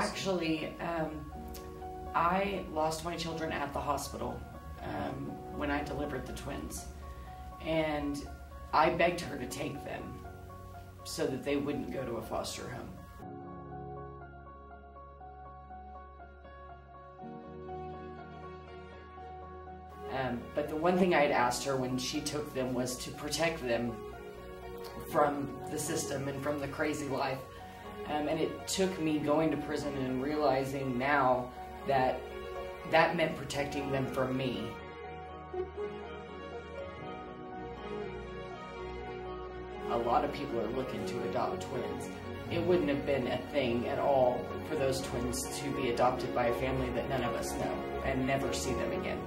Actually, um, I lost my children at the hospital um, when I delivered the twins. And I begged her to take them so that they wouldn't go to a foster home. Um, but the one thing I had asked her when she took them was to protect them from the system and from the crazy life. Um, and it took me going to prison and realizing now that that meant protecting them from me. A lot of people are looking to adopt twins. It wouldn't have been a thing at all for those twins to be adopted by a family that none of us know and never see them again.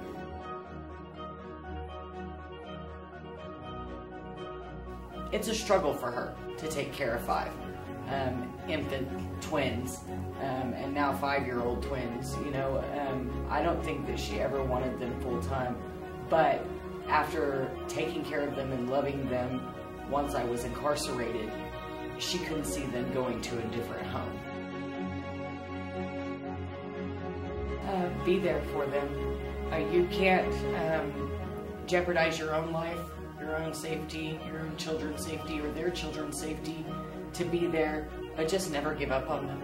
It's a struggle for her to take care of five um, infant twins um, and now five-year-old twins. You know, um, I don't think that she ever wanted them full time, but after taking care of them and loving them once I was incarcerated, she couldn't see them going to a different home. Uh, be there for them. Uh, you can't um, jeopardize your own life, your own safety, your own children's safety, or their children's safety to be there, but just never give up on them.